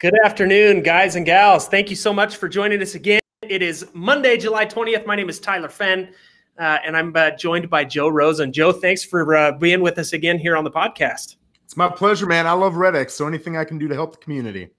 Good afternoon, guys and gals. Thank you so much for joining us again. It is Monday, July 20th. My name is Tyler Fenn, uh, and I'm uh, joined by Joe Rosen. Joe, thanks for uh, being with us again here on the podcast. It's my pleasure, man. I love Red X, so anything I can do to help the community.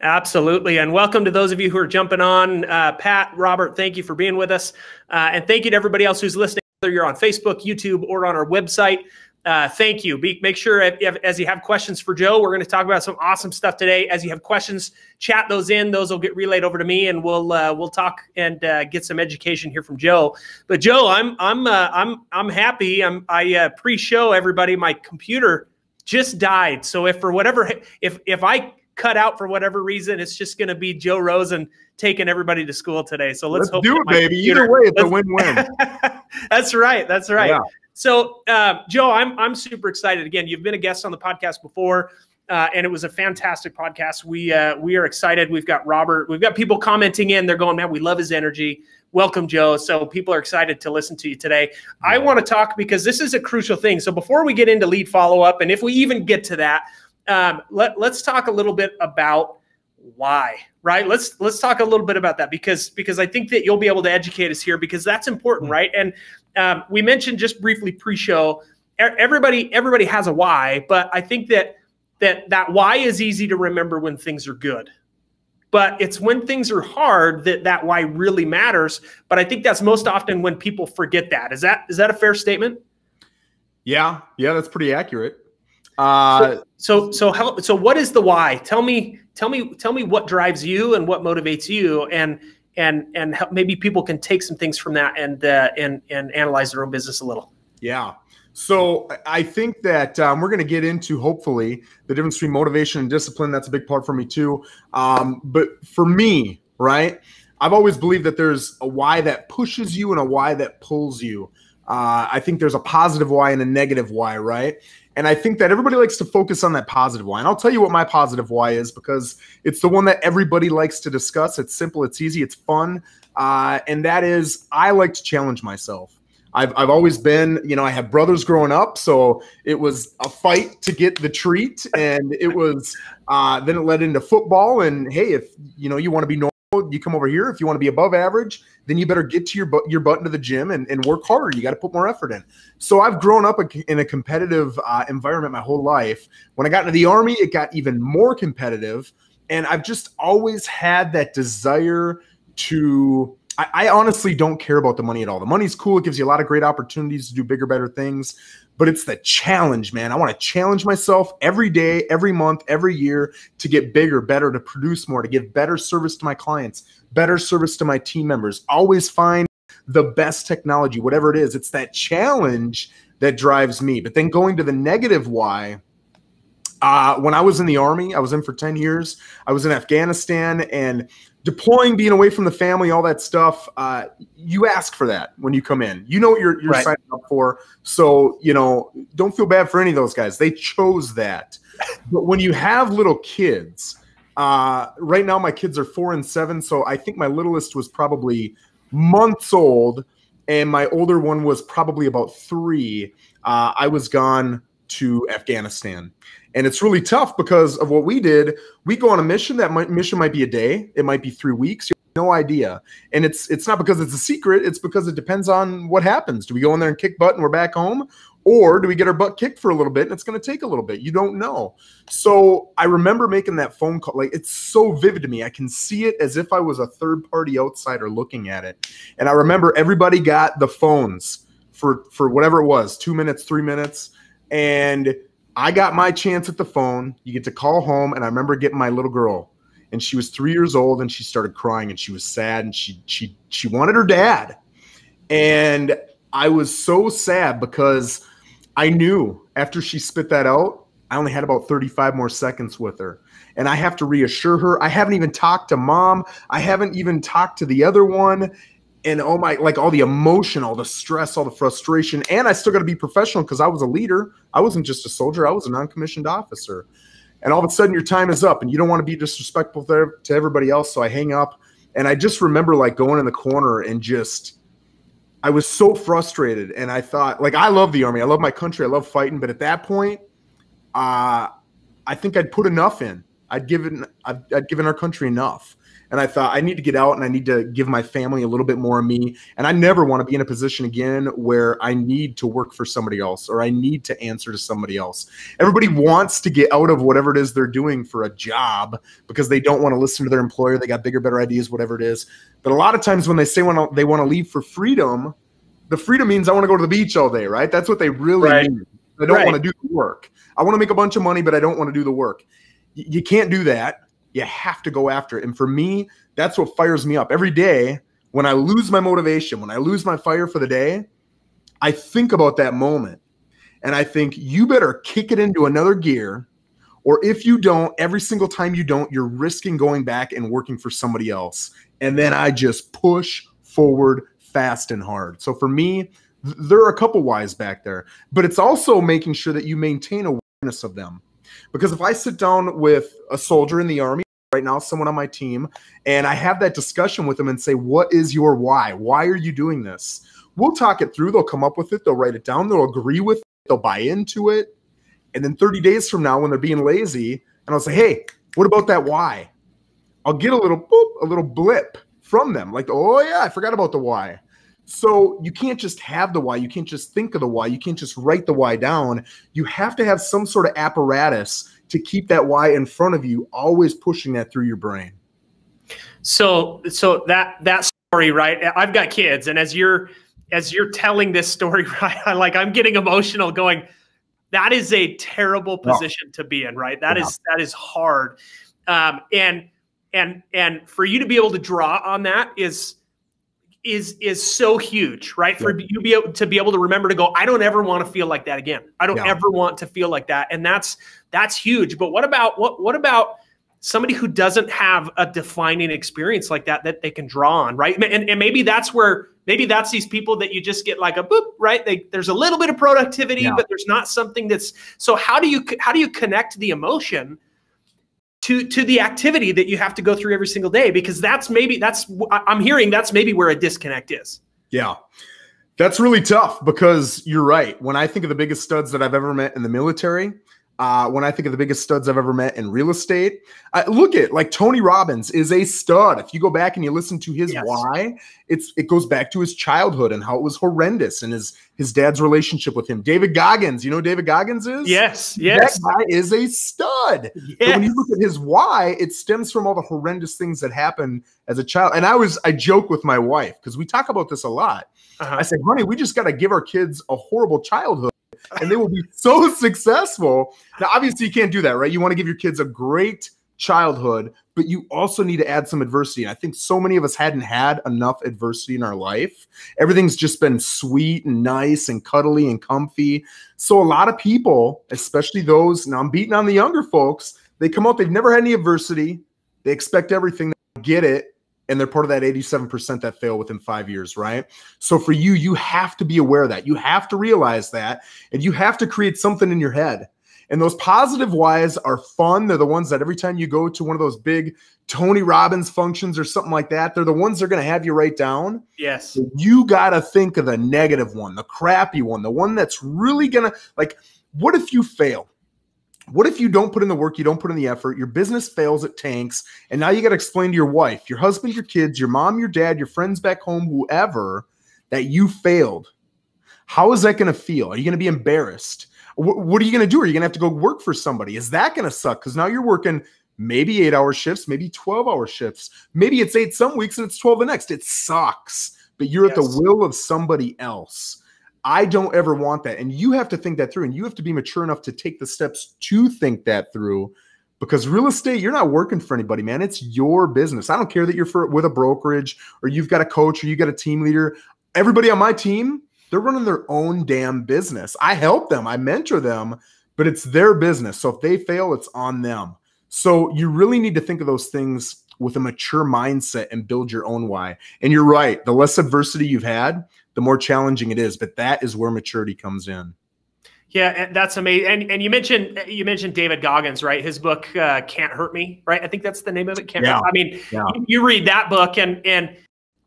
Absolutely. And welcome to those of you who are jumping on. Uh, Pat, Robert, thank you for being with us. Uh, and thank you to everybody else who's listening, whether you're on Facebook, YouTube, or on our website uh, thank you. Be, make sure if, if, as you have questions for Joe, we're going to talk about some awesome stuff today. As you have questions, chat those in. Those will get relayed over to me, and we'll uh, we'll talk and uh, get some education here from Joe. But Joe, I'm I'm uh, I'm I'm happy. I'm I uh, pre-show everybody. My computer just died, so if for whatever if if I cut out for whatever reason, it's just going to be Joe Rosen taking everybody to school today. So let's, let's do it, baby. Computer, Either way, it's a win-win. that's right. That's right. Yeah. So, uh, Joe, I'm I'm super excited. Again, you've been a guest on the podcast before. Uh, and it was a fantastic podcast. We uh, we are excited. We've got Robert. We've got people commenting in. They're going, man, we love his energy. Welcome, Joe. So people are excited to listen to you today. I want to talk because this is a crucial thing. So before we get into lead follow up, and if we even get to that, um, let let's talk a little bit about why. Right. Let's let's talk a little bit about that because because I think that you'll be able to educate us here because that's important, mm-hmm. right? And um, we mentioned just briefly pre-show. Everybody, everybody has a why, but I think that that that why is easy to remember when things are good. But it's when things are hard that that why really matters. But I think that's most often when people forget that. Is that is that a fair statement? Yeah, yeah, that's pretty accurate. Uh, so, so so how so what is the why? Tell me tell me tell me what drives you and what motivates you and and and maybe people can take some things from that and uh, and and analyze their own business a little. Yeah. So I think that um, we're going to get into hopefully the difference between motivation and discipline. That's a big part for me too. Um, but for me, right, I've always believed that there's a why that pushes you and a why that pulls you. Uh, I think there's a positive why and a negative why, right? And I think that everybody likes to focus on that positive why. And I'll tell you what my positive why is because it's the one that everybody likes to discuss. It's simple, it's easy, it's fun. Uh, and that is, I like to challenge myself. I've, I've always been, you know, I have brothers growing up, so it was a fight to get the treat, and it was uh, then it led into football. And hey, if you know you want to be normal you come over here. If you want to be above average, then you better get to your butt, your butt into the gym and, and work harder. You got to put more effort in. So I've grown up in a competitive uh, environment my whole life. When I got into the army, it got even more competitive, and I've just always had that desire to. I, I honestly don't care about the money at all. The money's cool; it gives you a lot of great opportunities to do bigger, better things but it's the challenge, man. I want to challenge myself every day, every month, every year to get bigger, better, to produce more, to give better service to my clients, better service to my team members. Always find the best technology, whatever it is. It's that challenge that drives me. But then going to the negative why, uh, when I was in the army, I was in for 10 years. I was in Afghanistan and deploying, being away from the family, all that stuff. Uh, you ask for that when you come in. You know what you're, you're right. signing up for. So, you know, don't feel bad for any of those guys. They chose that. but when you have little kids, uh, right now my kids are four and seven. So I think my littlest was probably months old, and my older one was probably about three. Uh, I was gone to Afghanistan. And it's really tough because of what we did. We go on a mission. That might, mission might be a day. It might be three weeks. no idea. And it's it's not because it's a secret. It's because it depends on what happens. Do we go in there and kick butt and we're back home, or do we get our butt kicked for a little bit and it's going to take a little bit? You don't know. So I remember making that phone call. Like it's so vivid to me. I can see it as if I was a third party outsider looking at it. And I remember everybody got the phones for for whatever it was, two minutes, three minutes, and I got my chance at the phone. You get to call home, and I remember getting my little girl, and she was three years old, and she started crying, and she was sad, and she she she wanted her dad, and I was so sad because I knew after she spit that out, I only had about 35 more seconds with her. And I have to reassure her. I haven't even talked to mom. I haven't even talked to the other one and oh my like all the emotion all the stress all the frustration and i still got to be professional because i was a leader. I wasn't just a soldier i was a non-commissioned officer. And all of a sudden your time is up and you don't want to be disrespectful to everybody else so i hang up. And i just remember like going in the corner and just i was so frustrated and i thought like i love the army i love my country i love fighting but at that point uh i think i'd put enough in. I'd given I'd, I'd given our country enough. And I thought I need to get out and I need to give my family a little bit more of me. And I never want to be in a position again where I need to work for somebody else or I need to answer to somebody else. Everybody wants to get out of whatever it is they're doing for a job because they don't want to listen to their employer. They got bigger, better ideas, whatever it is. But a lot of times when they say when they want to leave for freedom, the freedom means I want to go to the beach all day, right? That's what they really right. mean. I don't right. want to do the work. I want to make a bunch of money, but I don't want to do the work. you can't do that. You have to go after it. And for me, that's what fires me up every day. When I lose my motivation, when I lose my fire for the day, I think about that moment and I think you better kick it into another gear. Or if you don't, every single time you don't, you're risking going back and working for somebody else. And then I just push forward fast and hard. So for me, there are a couple whys back there, but it's also making sure that you maintain awareness of them. Because if I sit down with a soldier in the army right now, someone on my team, and I have that discussion with them and say, What is your why? Why are you doing this? We'll talk it through. They'll come up with it. They'll write it down. They'll agree with it. They'll buy into it. And then 30 days from now, when they're being lazy, and I'll say, Hey, what about that why? I'll get a little boop, a little blip from them. Like, oh yeah, I forgot about the why. So you can't just have the why. You can't just think of the why. You can't just write the why down. You have to have some sort of apparatus to keep that why in front of you, always pushing that through your brain. So, so that that story, right? I've got kids, and as you're as you're telling this story, right, I like I'm getting emotional, going, that is a terrible position to be in, right? That yeah. is that is hard, um, and and and for you to be able to draw on that is is is so huge, right? For yeah. you be able to be able to remember to go, I don't ever want to feel like that again. I don't yeah. ever want to feel like that, and that's that's huge. But what about what what about somebody who doesn't have a defining experience like that that they can draw on, right? And, and maybe that's where maybe that's these people that you just get like a boop, right? They, there's a little bit of productivity, yeah. but there's not something that's so. How do you how do you connect the emotion? To to the activity that you have to go through every single day because that's maybe that's I'm hearing that's maybe where a disconnect is. Yeah. That's really tough because you're right. When I think of the biggest studs that I've ever met in the military, uh, when I think of the biggest studs I've ever met in real estate, I, look at like Tony Robbins is a stud. If you go back and you listen to his yes. why, it's it goes back to his childhood and how it was horrendous and his his dad's relationship with him. David Goggins, you know David Goggins is? Yes, yes. That guy is a stud. Yes. But when you look at his why, it stems from all the horrendous things that happened as a child. And I was I joke with my wife because we talk about this a lot. Uh-huh. I say, honey, we just got to give our kids a horrible childhood and they will be so successful. Now, obviously, you can't do that, right? You want to give your kids a great childhood, but you also need to add some adversity. And I think so many of us hadn't had enough adversity in our life. Everything's just been sweet and nice and cuddly and comfy. So a lot of people, especially those, now I'm beating on the younger folks, they come out, they've never had any adversity. They expect everything, they get it, and they're part of that 87% that fail within five years, right? So for you, you have to be aware of that. You have to realize that, and you have to create something in your head. And those positive whys are fun. They're the ones that every time you go to one of those big Tony Robbins functions or something like that, they're the ones they're going to have you write down. Yes. you got to think of the negative one, the crappy one, the one that's really going to, like, what if you fail? What if you don't put in the work, you don't put in the effort, your business fails, it tanks, and now you got to explain to your wife, your husband, your kids, your mom, your dad, your friends back home, whoever, that you failed? How is that going to feel? Are you going to be embarrassed? what are you going to do? Are you going to have to go work for somebody? Is that going to suck? Because now you're working maybe eight hour shifts, maybe 12 hour shifts. Maybe it's eight some weeks and it's 12 the next. It sucks, but you're yes. at the will of somebody else. I don't ever want that. And you have to think that through and you have to be mature enough to take the steps to think that through because real estate, you're not working for anybody, man. It's your business. I don't care that you're for, with a brokerage or you've got a coach or you got a team leader. Everybody on my team, they're running their own damn business. I help them, I mentor them, but it's their business. So if they fail, it's on them. So you really need to think of those things with a mature mindset and build your own why. And you're right. The less adversity you've had, the more challenging it is. But that is where maturity comes in. Yeah, that's amazing. And and you mentioned you mentioned David Goggins, right? His book uh, "Can't Hurt Me," right? I think that's the name of it. Can't. Yeah. Hurt. I mean, yeah. you read that book, and and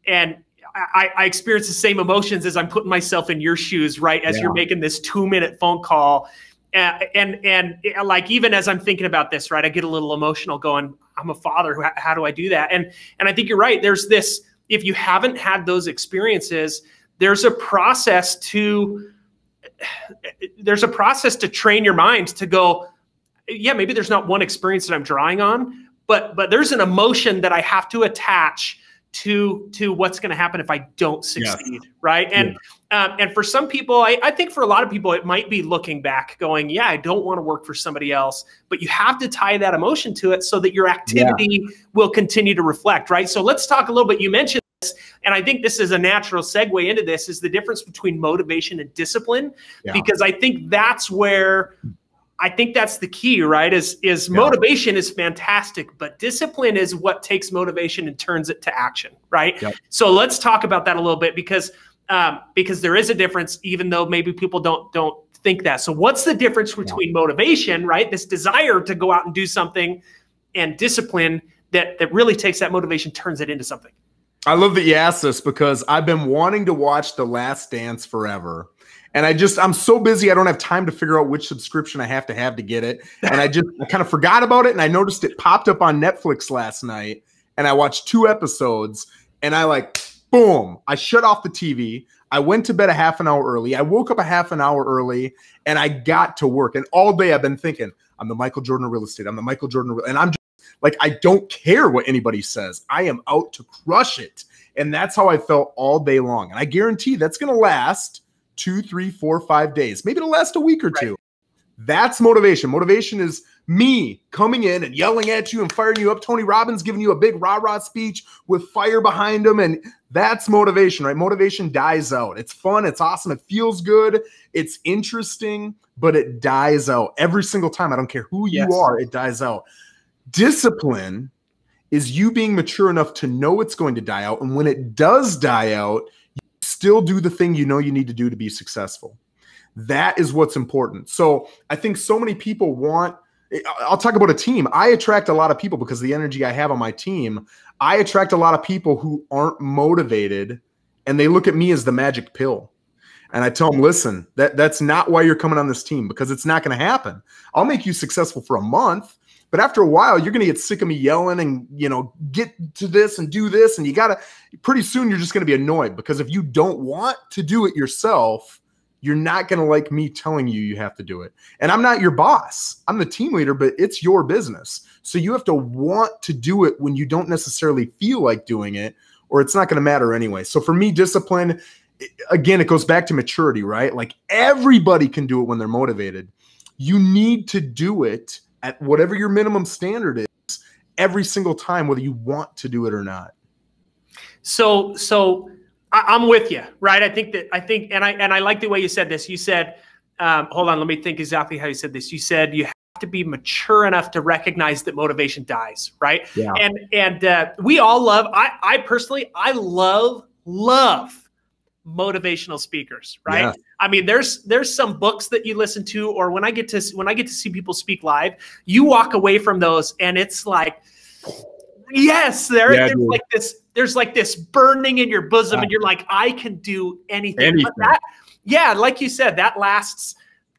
and I, I, experience the same emotions as I'm putting myself in your shoes, right? As yeah. you're making this two minute phone call and, and and like even as I'm thinking about this, right, I get a little emotional. Going, I'm a father. How, how do I do that? And and I think you're right. There's this. If you haven't had those experiences, there's a process to there's a process to train your mind to go yeah maybe there's not one experience that i'm drawing on but but there's an emotion that i have to attach to to what's going to happen if I don't succeed, yes. right? And yeah. um, and for some people, I, I think for a lot of people, it might be looking back, going, "Yeah, I don't want to work for somebody else," but you have to tie that emotion to it so that your activity yeah. will continue to reflect, right? So let's talk a little bit. You mentioned and I think this is a natural segue into this: is the difference between motivation and discipline, yeah. because I think that's where I think that's the key, right? Is is yeah. motivation is fantastic, but discipline is what takes motivation and turns it to action, right? Yep. So let's talk about that a little bit because um, because there is a difference, even though maybe people don't don't think that. So what's the difference between yeah. motivation, right? This desire to go out and do something, and discipline that that really takes that motivation, turns it into something. I love that you asked this because I've been wanting to watch The Last Dance forever. And I just I'm so busy I don't have time to figure out which subscription I have to have to get it. And I just I kind of forgot about it and I noticed it popped up on Netflix last night and I watched two episodes and I like boom, I shut off the TV. I went to bed a half an hour early. I woke up a half an hour early and I got to work. And all day I've been thinking, I'm the Michael Jordan real estate. I'm the Michael Jordan and I'm like I don't care what anybody says. I am out to crush it. And that's how I felt all day long. And I guarantee that's going to last two, three, four, five days. Maybe it'll last a week or right. two. That's motivation. Motivation is me coming in and yelling at you and firing you up. Tony Robbins giving you a big rah rah speech with fire behind him. And that's motivation, right? Motivation dies out. It's fun. It's awesome. It feels good. It's interesting, but it dies out every single time. I don't care who you yes. are, it dies out. Discipline is you being mature enough to know it's going to die out. And when it does die out, you still do the thing you know you need to do to be successful. That is what's important. So I think so many people want. I'll talk about a team. I attract a lot of people because the energy I have on my team. I attract a lot of people who aren't motivated and they look at me as the magic pill. And I tell them, listen, that, that's not why you're coming on this team because it's not going to happen. I'll make you successful for a month, but after a while, you're going to get sick of me yelling and, you know, get to this and do this. And you got to, pretty soon, you're just going to be annoyed because if you don't want to do it yourself, you're not going to like me telling you you have to do it. And I'm not your boss. I'm the team leader, but it's your business. So you have to want to do it when you don't necessarily feel like doing it, or it's not going to matter anyway. So for me, discipline, again, it goes back to maturity, right? Like everybody can do it when they're motivated. You need to do it at whatever your minimum standard is every single time, whether you want to do it or not. So, so I, am with you, right? I think that I think, and I and I like the way you said this. You said, um, hold on, let me think exactly how you said this. You said you have to be mature enough to recognize that motivation dies, right? Yeah. And and uh, we all love. I I personally, I love love motivational speakers, right? Yeah. I mean, there's there's some books that you listen to, or when I get to when I get to see people speak live, you walk away from those and it's like, yes, there, yeah, there's dude. like this, there's like this burning in your bosom, yeah. and you're like, I can do anything. anything. That, yeah, like you said, that lasts.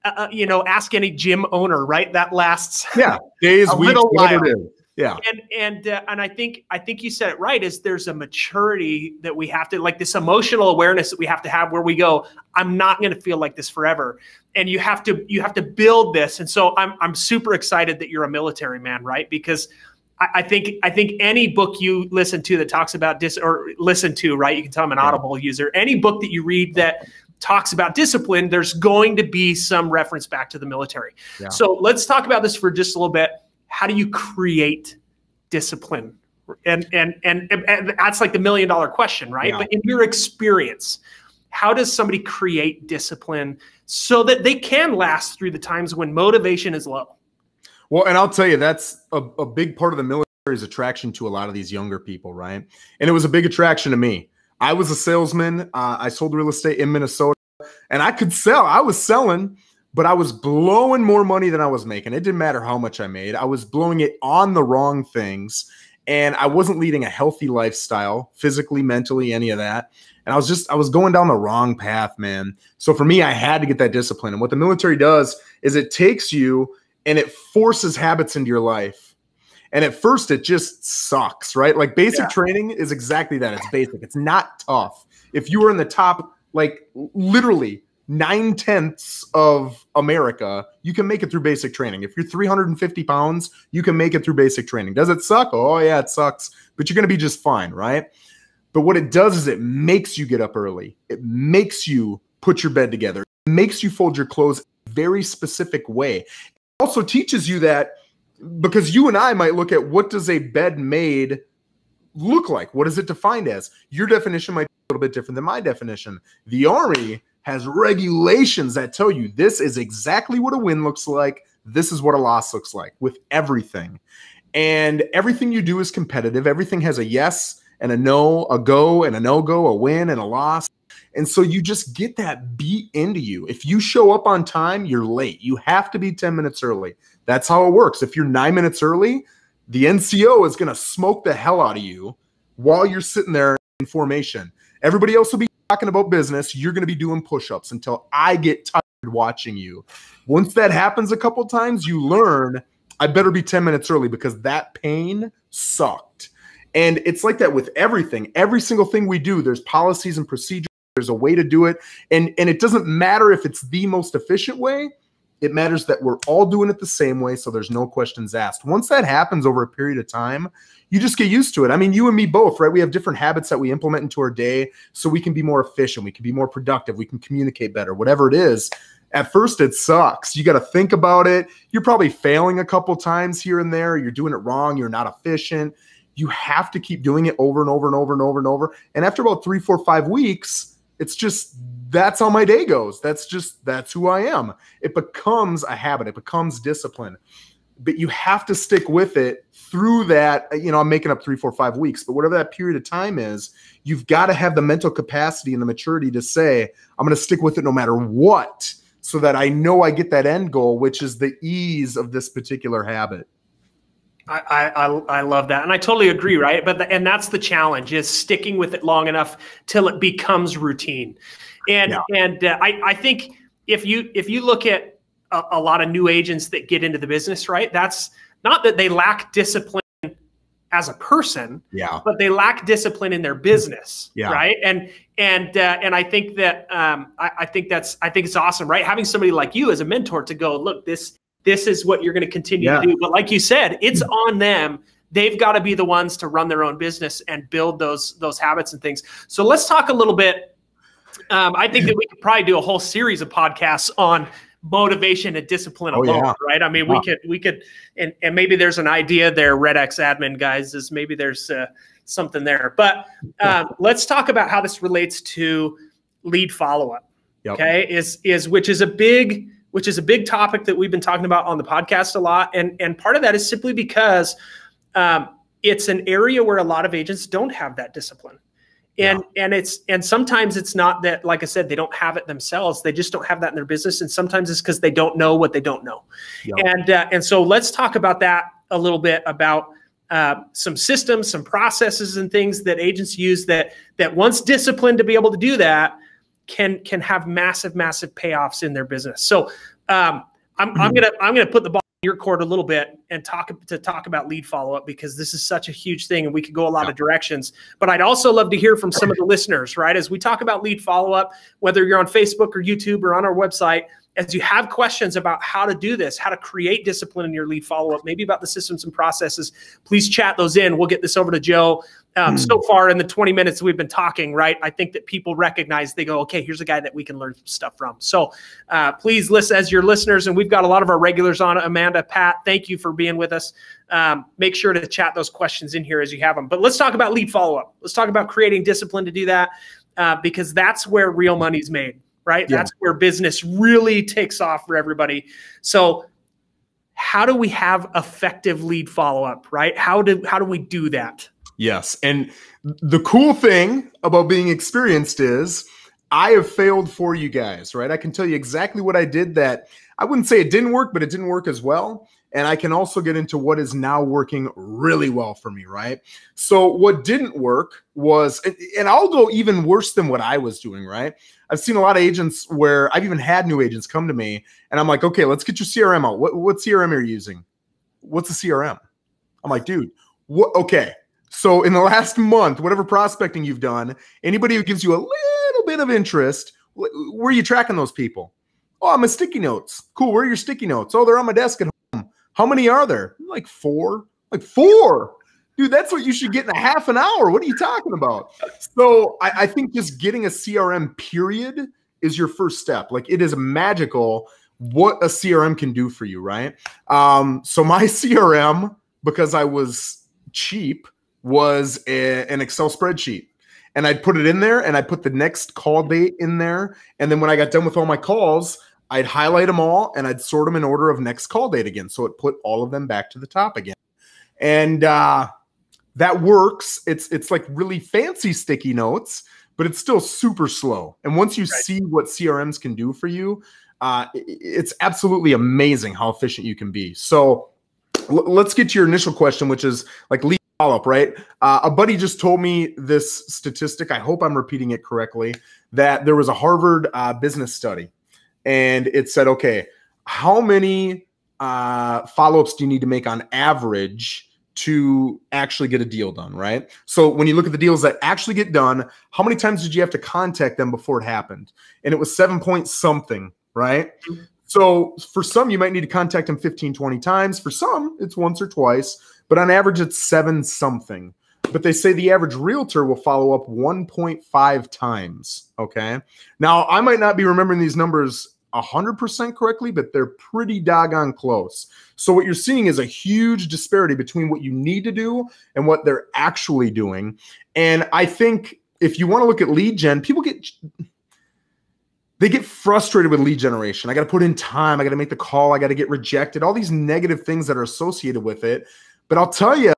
Uh, uh, you know, ask any gym owner, right? That lasts yeah days, weeks, whatever it is. Yeah. And and uh, and I think I think you said it right is there's a maturity that we have to like this emotional awareness that we have to have where we go I'm not going to feel like this forever. And you have to you have to build this. And so I'm I'm super excited that you're a military man, right? Because I, I think I think any book you listen to that talks about dis or listen to, right? You can tell I'm an yeah. Audible user. Any book that you read that talks about discipline, there's going to be some reference back to the military. Yeah. So let's talk about this for just a little bit how do you create discipline? And and and, and that's like the million dollar question, right? Yeah. But in your experience, how does somebody create discipline so that they can last through the times when motivation is low? Well, and I'll tell you, that's a, a big part of the military's attraction to a lot of these younger people, right? And it was a big attraction to me. I was a salesman. Uh, I sold real estate in Minnesota, and I could sell. I was selling but I was blowing more money than I was making. It didn't matter how much I made. I was blowing it on the wrong things. and I wasn't leading a healthy lifestyle, physically, mentally, any of that. And I was just, I was going down the wrong path, man. So for me, I had to get that discipline. And what the military does is it takes you and it forces habits into your life. And at first, it just sucks, right? Like basic yeah. training is exactly that. It's basic, it's not tough. If you were in the top, like literally nine tenths of America, you can make it through basic training. If you're 350 pounds, you can make it through basic training. Does it suck? Oh, yeah, it sucks, but you're going to be just fine, right? But what it does is it makes you get up early. It makes you put your bed together. It makes you fold your clothes very specific way. It also teaches you that because you and I might look at what does a bed made look like? What is it defined as? Your definition might be a little bit different than my definition. The army has regulations that tell you this is exactly what a win looks like. This is what a loss looks like with everything. And everything you do is competitive. Everything has a yes and a no, a go and a no go, a win and a loss. And so you just get that beat into you. If you show up on time, you're late. You have to be 10 minutes early. That's how it works. If you're nine minutes early, the NCO is going to smoke the hell out of you while you're sitting there in formation. Everybody else will be talking about business. You're going to be doing push ups until I get tired watching you. Once that happens a couple times, you learn I better be 10 minutes early because that pain sucked. And it's like that with everything. Every single thing we do, there's policies and procedures. There's a way to do it. And, and it doesn't matter if it's the most efficient way. It matters that we're all doing it the same way. So there's no questions asked. Once that happens over a period of time, you just get used to it. I mean, you and me both, right? We have different habits that we implement into our day so we can be more efficient. We can be more productive. We can communicate better, whatever it is. At first, it sucks. You got to think about it. You're probably failing a couple times here and there. You're doing it wrong. You're not efficient you have to keep doing it over and over and over and over and over. And after about three, four, five weeks, it's just that's how my day goes. That's just that's who I am. It becomes a habit. It becomes discipline. But you have to stick with it through that. You know, I'm making up three, four, five weeks, but whatever that period of time is, you've got to have the mental capacity and the maturity to say, I'm going to stick with it no matter what, so that I know I get that end goal, which is the ease of this particular habit. I, I I love that, and I totally agree, right? But the, and that's the challenge is sticking with it long enough till it becomes routine, and yeah. and uh, I I think if you if you look at a, a, lot of new agents that get into the business, right? That's not that they lack discipline as a person, yeah, but they lack discipline in their business, yeah. right? And and uh, and I think that um, I, I think that's I think it's awesome, right? Having somebody like you as a mentor to go, look, this this is what you're going to continue yeah. to do. But like you said, it's on them. They've got to be the ones to run their own business and build those those habits and things. So let's talk a little bit. Um, I think that we could probably do a whole series of podcasts on motivation and discipline oh, alone, yeah. right? I mean, we could we could and and maybe there's an idea there, Red X admin guys, is maybe there's uh, something there. But um, let's talk about how this relates to lead follow up. Yep. Okay, is is which is a big which is a big topic that we've been talking about on the podcast a lot. And, and part of that is simply because um, it's an area where a lot of agents don't have that discipline. And yeah. and it's and sometimes it's not that like I said they don't have it themselves they just don't have that in their business and sometimes it's because they don't know what they don't know yep. and uh, and so let's talk about that a little bit about uh, some systems, some processes, and things that agents use that that once disciplined to be able to do that, can can have massive massive payoffs in their business. So um, I'm, I'm mm-hmm. gonna I'm gonna put the ball your court a little bit and talk to talk about lead follow up because this is such a huge thing and we could go a lot yeah. of directions. But I'd also love to hear from some of the listeners, right? As we talk about lead follow up, whether you're on Facebook or YouTube or on our website as you have questions about how to do this, how to create discipline in your lead follow up, maybe about the systems and processes, please chat those in. We'll get this over to Joe. Um, mm. So far in the 20 minutes we've been talking, right? I think that people recognize they go, okay, here's a guy that we can learn stuff from. So uh, please listen as your listeners, and we've got a lot of our regulars on. Amanda, Pat, thank you for being with us. Um, make sure to chat those questions in here as you have them. But let's talk about lead follow up. Let's talk about creating discipline to do that uh, because that's where real money's made right? Yeah. That's where business really takes off for everybody. So how do we have effective lead follow up, right? How do how do we do that? Yes. And the cool thing about being experienced is I have failed for you guys, right? I can tell you exactly what I did that I wouldn't say it didn't work, but it didn't work as well. and I can also get into what is now working really well for me, right? So, what didn't work was, and I'll go even worse than what I was doing, right? I've seen a lot of agents where I've even had new agents come to me, and I'm like, okay, let's get your CRM out. What, what CRM are you using? What's a CRM? I'm like, dude, what? Okay. So, in the last month, whatever prospecting you've done, anybody who gives you a little bit of interest, where are you tracking those people? Oh, I'm a sticky notes. Cool. Where are your sticky notes? Oh, they're on my desk at home. How many are there? Like four. Like four. Dude, that's what you should get in a half an hour. What are you talking about? So I, I think just getting a CRM period is your first step. Like it is magical what a CRM can do for you, right? Um, so my CRM, because I was cheap, was a, an Excel spreadsheet and I'd put it in there and I'd put the next call date in there. And then when I got done with all my calls, I'd highlight them all and I'd sort them in order of next call date again. So it put all of them back to the top again. And uh, that works. It's it's like really fancy sticky notes, but it's still super slow. And once you right. see what CRMs can do for you, uh, it's absolutely amazing how efficient you can be. So let's get to your initial question, which is like lead up, right? Uh, a buddy just told me this statistic. I hope I'm repeating it correctly. That there was a Harvard uh, business study, and it said, okay, how many uh, follow ups do you need to make on average to actually get a deal done, right? So when you look at the deals that actually get done, how many times did you have to contact them before it happened? And it was seven point something, right? Mm-hmm. So for some, you might need to contact them 15, 20 times. For some, it's once or twice but on average, it's seven something. But they say the average realtor will follow up 1.5 times. Okay. Now, I might not be remembering these numbers 100% correctly, but they're pretty doggone close. So, what you're seeing is a huge disparity between what you need to do and what they're actually doing. And I think if you want to look at lead gen, people get they get frustrated with lead generation. I got to put in time, I got to make the call, I got to get rejected, all these negative things that are associated with it. But I'll tell you,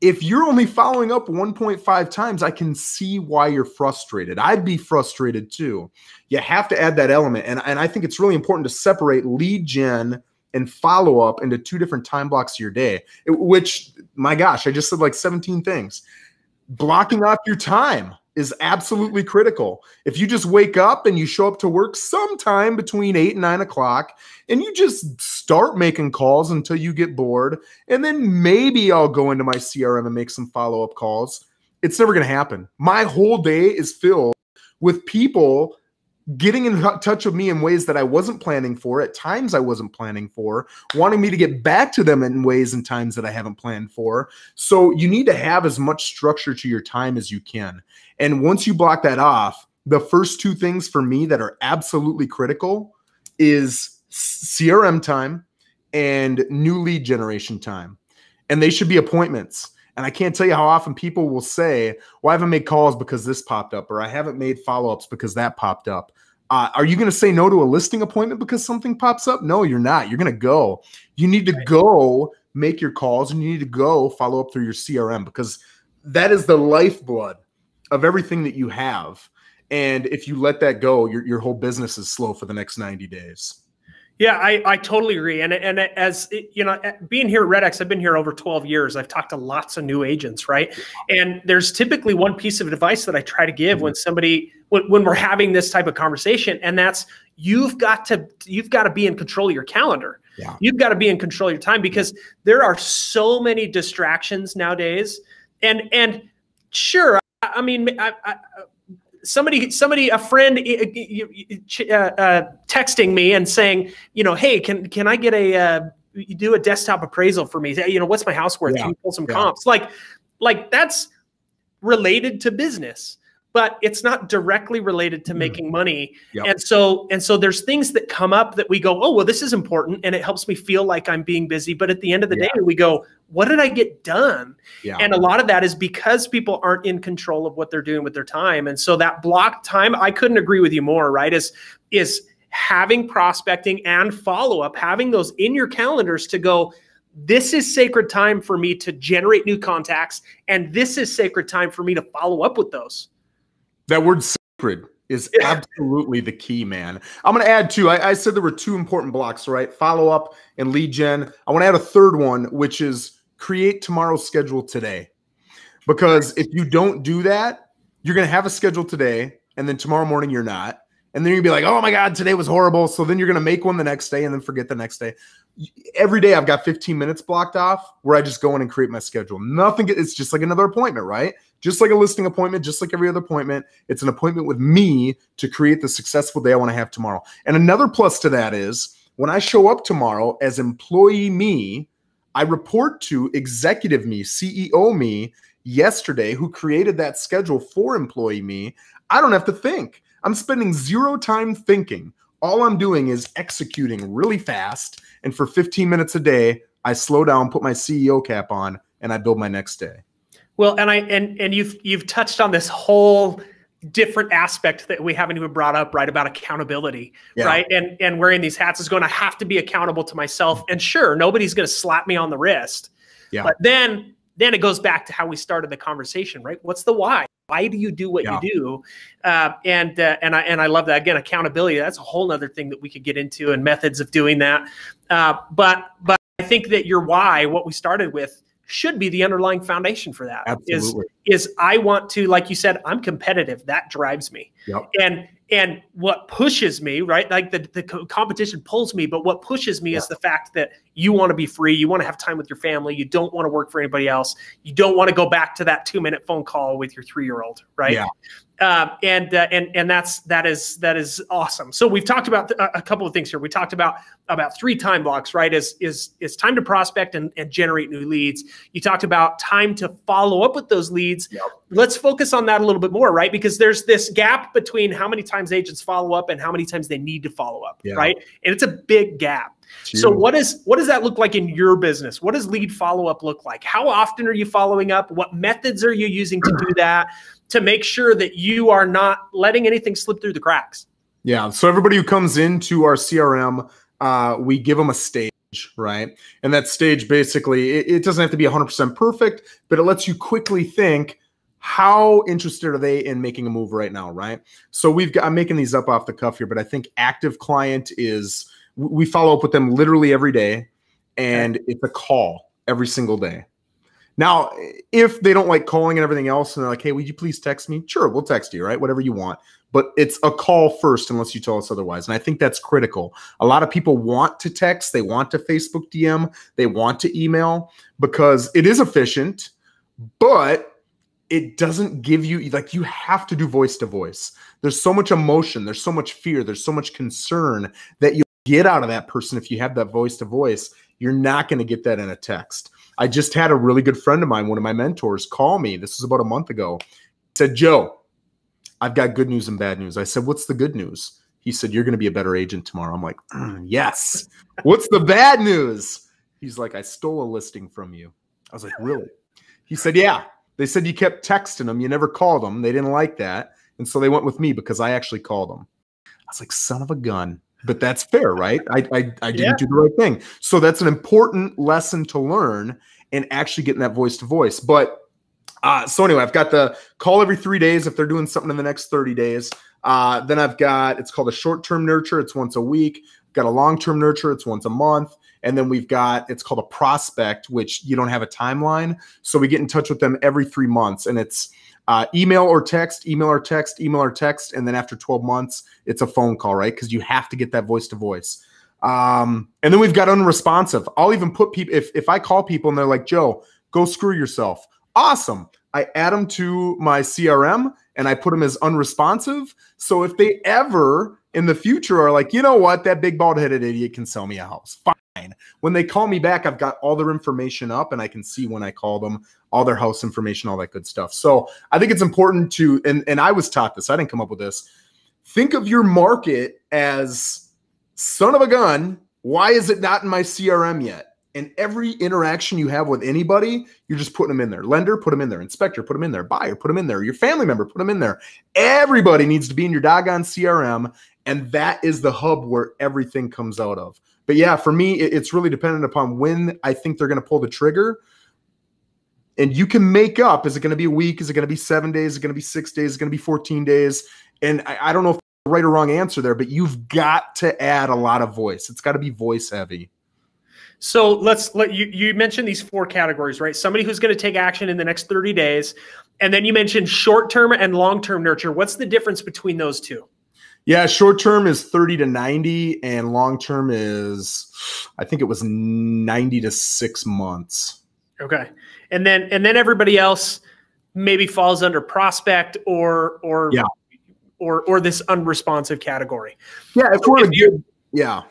if you're only following up 1.5 times, I can see why you're frustrated. I'd be frustrated too. You have to add that element. And, and I think it's really important to separate lead gen and follow up into two different time blocks of your day, which, my gosh, I just said like 17 things. Blocking off your time is absolutely critical. If you just wake up and you show up to work sometime between eight and nine o'clock and you just start making calls until you get bored, and then maybe I'll go into my CRM and make some follow up calls, it's never going to happen. My whole day is filled with people getting in touch with me in ways that I wasn't planning for, at times I wasn't planning for, wanting me to get back to them in ways and times that I haven't planned for. So you need to have as much structure to your time as you can. And once you block that off, the first two things for me that are absolutely critical is CRM time and new lead generation time. And they should be appointments. And I can't tell you how often people will say, Well, I haven't made calls because this popped up, or I haven't made follow ups because that popped up. Uh, are you going to say no to a listing appointment because something pops up? No, you're not. You're going to go. You need to go make your calls and you need to go follow up through your CRM because that is the lifeblood of everything that you have. And if you let that go, your, your whole business is slow for the next 90 days. Yeah, I, I totally agree. And and as you know, being here at Red X, I've been here over 12 years. I've talked to lots of new agents, right? And there's typically one piece of advice that I try to give mm-hmm. when somebody when, when we're having this type of conversation, and that's you've got to you've got to be in control of your calendar. Yeah. You've got to be in control of your time because there are so many distractions nowadays. And and sure, I, I mean, I, I, somebody somebody a friend uh, uh, texting me and saying you know hey can can i get a uh, you do a desktop appraisal for me you know what's my house worth yeah. can you pull some yeah. comps like like that's related to business but it's not directly related to mm. making money. Yep. And so and so there's things that come up that we go, "Oh, well this is important and it helps me feel like I'm being busy." But at the end of the yeah. day, we go, "What did I get done?" Yeah. And a lot of that is because people aren't in control of what they're doing with their time. And so that block time, I couldn't agree with you more, right? Is is having prospecting and follow-up, having those in your calendars to go, this is sacred time for me to generate new contacts and this is sacred time for me to follow up with those that word sacred is absolutely the key, man. I'm going to add two. I, I, said there were two important blocks, right? Follow up and lead gen. I want to add a third one, which is create tomorrow's schedule today. Because if you don't do that, you're going to have a schedule today, and then tomorrow morning you're not. And then you'll be like, oh my God, today was horrible. So then you're going to make one the next day and then forget the next day. Every day I've got 15 minutes blocked off where I just go in and create my schedule. Nothing, it's just like another appointment, right? Just like a listing appointment, just like every other appointment. It's an appointment with me to create the successful day I want to have tomorrow. And another plus to that is when I show up tomorrow as employee me, I report to executive me, CEO me yesterday, who created that schedule for employee me. I don't have to think. I'm spending zero time thinking. All I'm doing is executing really fast. And for 15 minutes a day, I slow down, put my CEO cap on, and I build my next day. Well, and I and and you've you've touched on this whole different aspect that we haven't even brought up, right? About accountability, yeah. right? And and wearing these hats is going to have to be accountable to myself. And sure, nobody's going to slap me on the wrist. Yeah. But then then it goes back to how we started the conversation, right? What's the why? Why do you do what yeah. you do? Uh, and uh, and I and I love that again. Accountability. That's a whole other thing that we could get into and methods of doing that. Uh, but but I think that your why, what we started with, should be the underlying foundation for that. Absolutely. Is is I want to, like you said, I'm competitive. That drives me. Yep. And and what pushes me right like the, the competition pulls me but what pushes me yeah. is the fact that you want to be free you want to have time with your family you don't want to work for anybody else you don't want to go back to that two minute phone call with your three year old right yeah. Um, and uh, and and that's that is that is awesome. So we've talked about th- a couple of things here. We talked about about three time blocks, right? Is is is time to prospect and, and generate new leads. You talked about time to follow up with those leads. Yep. Let's focus on that a little bit more, right? Because there's this gap between how many times agents follow up and how many times they need to follow up, yeah. right? And it's a big gap. So what is what does that look like in your business? What does lead follow up look like? How often are you following up? What methods are you using to do that? To make sure that you are not letting anything slip through the cracks. Yeah. So everybody who comes into our CRM, uh, we give them a stage, right? And that stage basically, it, it doesn't have to be 100% perfect, but it lets you quickly think how interested are they in making a move right now, right? So we've got, I'm making these up off the cuff here, but I think active client is, we follow up with them literally every day and it's a call every single day. Now, if they don't like calling and everything else, and they're like, hey, would you please text me? Sure, we'll text you, right? Whatever you want. But it's a call first, unless you tell us otherwise. And I think that's critical. A lot of people want to text, they want to Facebook DM, they want to email because it is efficient, but it doesn't give you like you have to do voice to voice. There's so much emotion, there's so much fear, there's so much concern that you get out of that person if you have that voice to voice. You're not going to get that in a text. I just had a really good friend of mine, one of my mentors, call me. This was about a month ago. Said, Joe, I've got good news and bad news. I said, What's the good news? He said, You're going to be a better agent tomorrow. I'm like, mm, Yes. What's the bad news? He's like, I stole a listing from you. I was like, Really? He said, Yeah. They said you kept texting them. You never called them. They didn't like that. And so they went with me because I actually called them. I was like, Son of a gun but that's fair, right? I I, I didn't yeah. do the right thing. So that's an important lesson to learn and actually getting that voice to voice. But uh, so anyway, I've got the call every three days if they're doing something in the next 30 days. Uh, then I've got it's called a short-term nurture, it's once a week. I've got a long-term nurture, it's once a month. And then we've got it's called a prospect, which you don't have a timeline. So we get in touch with them every three months, and it's uh, email or text, email or text, email or text, and then after 12 months, it's a phone call, right? Because you have to get that voice to voice. Um, and then we've got unresponsive. I'll even put people if if I call people and they're like, Joe, go screw yourself. Awesome. I add them to my CRM and I put them as unresponsive. So if they ever in the future are like, you know what, that big bald headed idiot can sell me a house. When they call me back, I've got all their information up and I can see when I call them, all their house information, all that good stuff. So I think it's important to, and, and I was taught this, I didn't come up with this. Think of your market as son of a gun, why is it not in my CRM yet? And every interaction you have with anybody, you're just putting them in there. Lender, put them in there. Inspector, put them in there. Buyer, put them in there. Your family member, put them in there. Everybody needs to be in your doggone CRM. And that is the hub where everything comes out of. But yeah, for me, it's really dependent upon when I think they're going to pull the trigger. And you can make up is it going to be a week? Is it going to be seven days? Is it going to be six days? Is it going to be 14 days? and I, I don't know if right or wrong answer there, but you've got to add a lot of voice. It's got to be voice heavy. So let's let you you mentioned these four categories, right? Somebody who's going to take action in the next 30 days. And then you mentioned short-term and long-term nurture. What's the difference between those two? Yeah, short term is 30 to 90, and long term is I think it was 90 to six months. Okay. And then and then everybody else maybe falls under prospect or or yeah. or or this unresponsive category. Yeah, if we're if good, yeah.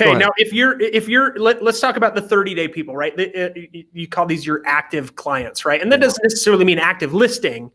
Okay, now if you're if you're let, us talk about the 30 day people, right? Uh, you call these your active clients, right? And that doesn't necessarily mean active listing.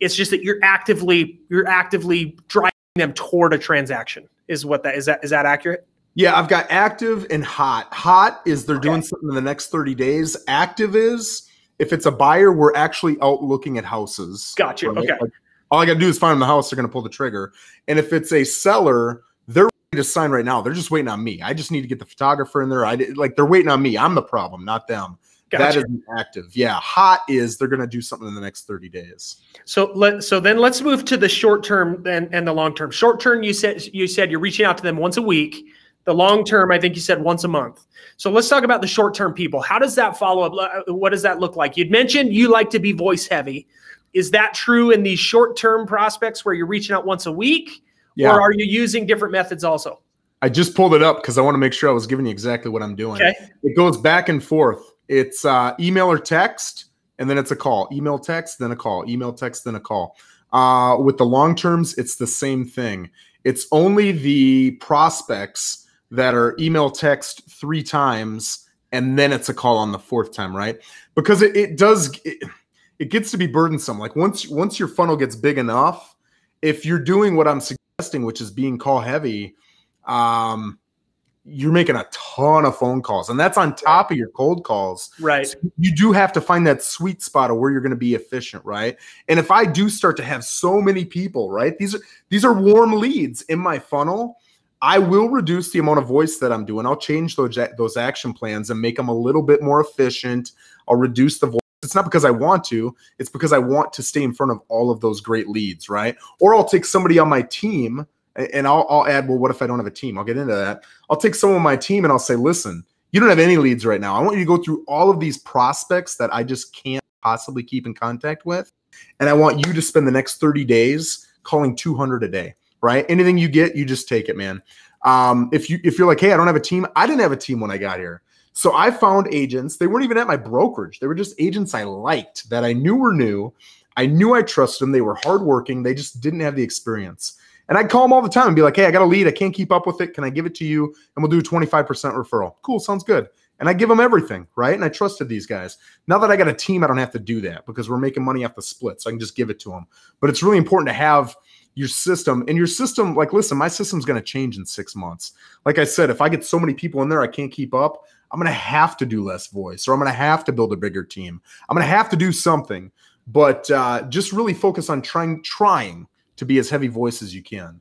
It's just that you're actively you're actively driving them toward a transaction. Is what that is that is that accurate? Yeah, I've got active and hot. Hot is they're okay. doing something in the next 30 days. Active is if it's a buyer, we're actually out looking at houses. Gotcha. Right? Okay. Like, all I got to do is find them the house. They're going to pull the trigger. And if it's a seller, they're to sign right now. They're just waiting on me. I just need to get the photographer in there. I like they're waiting on me. I'm the problem, not them. Gotcha. That is active. Yeah, hot is they're going to do something in the next 30 days. So let so then let's move to the short term and, and the long term. Short term, you said you said you're reaching out to them once a week. The long term, I think you said once a month. So let's talk about the short term people. How does that follow up? Uh, what does that look like? You'd mentioned you like to be voice heavy. Is that true in these short term prospects where you're reaching out once a week? Yeah. Or are you using different methods also? I just pulled it up because I want to make sure I was giving you exactly what I'm doing. Okay. It goes back and forth. It's uh, email or text, and then it's a call. Email, text, then a call. Email, text, then a call. Uh, with the long terms, it's the same thing. It's only the prospects that are email, text three times, and then it's a call on the fourth time, right? Because it, it does. It, it gets to be burdensome. Like once once your funnel gets big enough, if you're doing what I'm suggesting, which is being call heavy, um, you're making a ton of phone calls, and that's on top of your cold calls. Right. So you do have to find that sweet spot of where you're going to be efficient, right? And if I do start to have so many people, right, these are these are warm leads in my funnel. I will reduce the amount of voice that I'm doing. I'll change those those action plans and make them a little bit more efficient. I'll reduce the voice. It's not because I want to. It's because I want to stay in front of all of those great leads, right? Or I'll take somebody on my team and I'll, I'll add, well, what if I don't have a team? I'll get into that. I'll take someone on my team and I'll say, listen, you don't have any leads right now. I want you to go through all of these prospects that I just can't possibly keep in contact with. And I want you to spend the next 30 days calling 200 a day, right? Anything you get, you just take it, man. Um, if you if you're like, hey, I don't have a team, I didn't have a team when I got here. So I found agents. They weren't even at my brokerage. They were just agents I liked that I knew were new. I knew I trusted them. They were hardworking. They just didn't have the experience. And I'd call them all the time and be like, hey, I got a lead. I can't keep up with it. Can I give it to you? And we'll do a 25% referral. Cool. Sounds good. And I give them everything, right? And I trusted these guys. Now that I got a team, I don't have to do that because we're making money off the split. So I can just give it to them. But it's really important to have your system and your system. Like, listen, my system's going to change in six months. Like I said, if I get so many people in there, I can't keep up. I'm going to have to do less voice or I'm going to have to build a bigger team. I'm going to have to do something. But uh, just really focus on trying, trying to be as heavy voice as you can.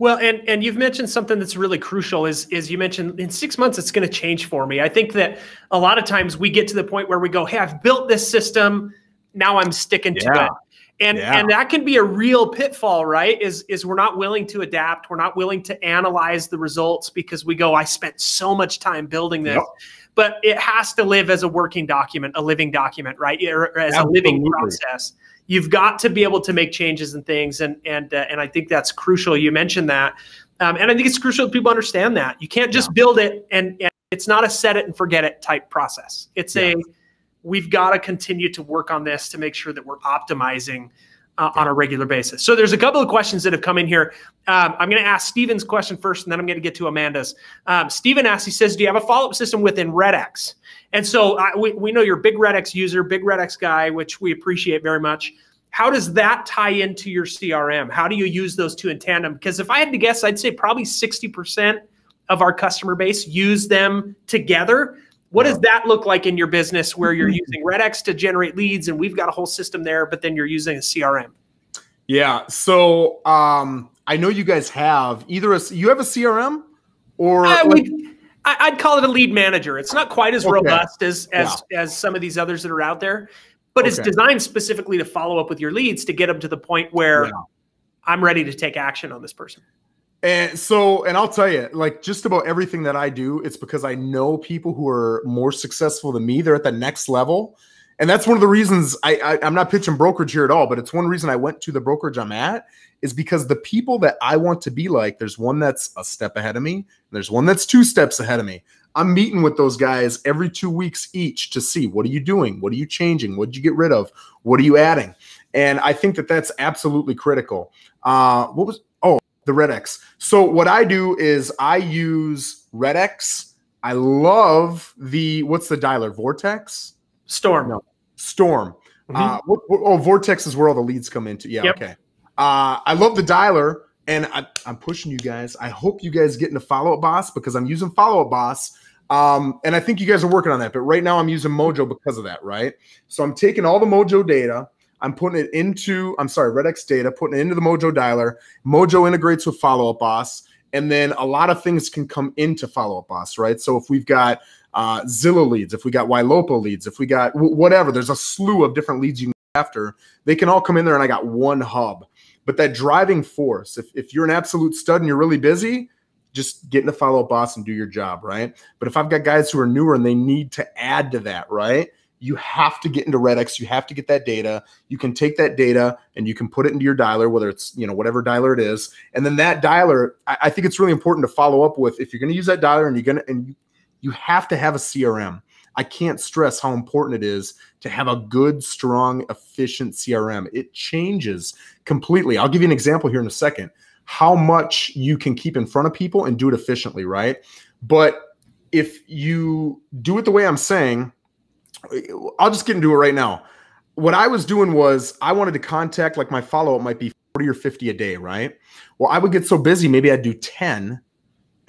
Well, and and you've mentioned something that's really crucial is is you mentioned in six months it's going to change for me. I think that a lot of times we get to the point where we go, "Hey, I've built this system, now I'm sticking yeah. to it," and yeah. and that can be a real pitfall, right? Is is we're not willing to adapt, we're not willing to analyze the results because we go, "I spent so much time building this." Yep. But it has to live as a working document, a living document, right? Or as Absolutely. a living process you've got to be able to make changes and things and and uh, and I think that's crucial you mentioned that um, and I think it's crucial that people understand that you can't just yeah. build it and, and, it's not a set it and forget it type process it's yeah. a we've got to continue to work on this to make sure that we're optimizing uh, on a regular basis. So there's a couple of questions that have come in here. Um, I'm going to ask Steven's question first, and then I'm going to get to Amanda's. Um, Steven asks, he says, do you have a follow-up system within RedX? And so uh, we, we know you're a big RedX user, big RedX guy, which we appreciate very much. How does that tie into your CRM? How do you use those two in tandem? Because if I had to guess, I'd say probably 60% of our customer base use them together. What does that look like in your business where you're using RedX to generate leads and we've got a whole system there, but then you're using a CRM? Yeah. So um, I know you guys have either a you have a CRM or uh, like, we, I'd call it a lead manager. It's not quite as okay. robust as as yeah. as some of these others that are out there, but okay. it's designed specifically to follow up with your leads to get them to the point where yeah. I'm ready to take action on this person. And so, and I'll tell you, like just about everything that I do, it's because I know people who are more successful than me. They're at the next level. And that's one of the reasons I, I am not pitching brokerage here at all, but it's one reason I went to the brokerage I'm at is because the people that I want to be like, there's one that's a step ahead of me, there's one that's two steps ahead of me. I'm meeting with those guys every two weeks each to see what are you doing, what are you changing, what did you get rid of, what are you adding, and I think that that's absolutely critical. Uh, what was the Red X? So what I do is I use Red X. I love the what's the dialer Vortex Storm. No, Storm. Mm-hmm. Uh, what, what, oh, Vortex is where all the leads come into. Yeah, yep. okay. Uh, I love the dialer, and I, am pushing you guys. I hope you guys get into Follow Up Boss because I'm using Follow Up Boss. Um, and I think you guys are working on that. But right now, I'm using Mojo because of that, right? So I'm taking all the Mojo data. I'm putting it into, I'm sorry, Red X data, putting it into the Mojo dialer. Mojo integrates with Follow Up Boss. And then a lot of things can come into Follow Up Boss, right? So if we've got uh, Zillow leads, if we got Ylopo leads, if we got whatever, there's a slew of different leads you can after. They can all come in there, and I got one hub. But that driving force, if, if you're an absolute stud and you're really busy, just get in a follow up boss and do your job, right? But if I've got guys who are newer and they need to add to that, right? You have to get into Red X. You have to get that data. You can take that data and you can put it into your dialer, whether it's you know whatever dialer it is, and then that dialer. I, I think it's really important to follow up with if you're going to use that dialer and you're going to and you, you have to have a CRM. I can't stress how important it is to have a good, strong, efficient CRM. It changes completely. I'll give you an example here in a second. How much you can keep in front of people and do it efficiently, right? But if you do it the way I'm saying, I'll just get into it right now. What I was doing was I wanted to contact, like my follow up might be 40 or 50 a day, right? Well, I would get so busy, maybe I'd do 10